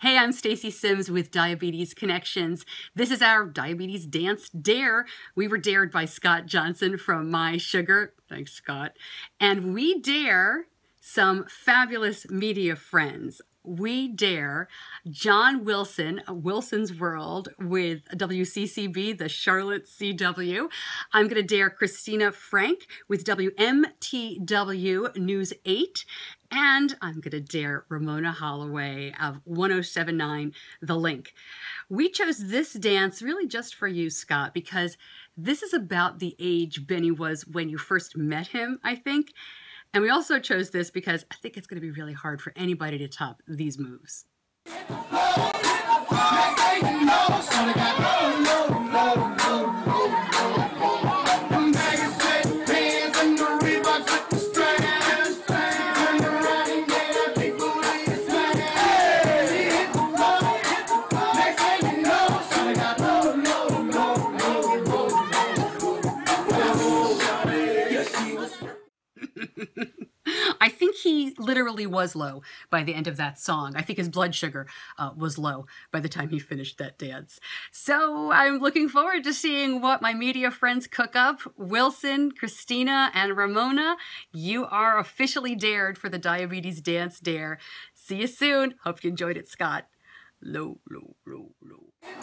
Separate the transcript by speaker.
Speaker 1: Hey, I'm Stacey Simms with Diabetes Connections. This is our Diabetes Dance Dare. We were dared by Scott Johnson from mySugr. Thanks, Scott. And we dare some fabulous media friends we dare John Wilson, Wilson's World with WCCB, the Charlotte CW. I'm going to dare Christina Frank with WMTW News 8. And I'm going to dare Ramona Holloway of 1079 The Link. We chose this dance really just for you, Scott, because this is about the age Benny was when you first met him, I think. And we also chose this because I think it's going to be really hard for anybody to top these moves. He literally was low by the end of that song. I think his blood sugar uh, was low by the time he finished that dance. So I'm looking forward to seeing what my media friends cook up. Wilson, Christina, and Ramona, you are officially dared for the Diabetes Dance Dare. See you soon. Hope you enjoyed it, Scott. Low, low, low, low.